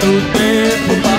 do tempo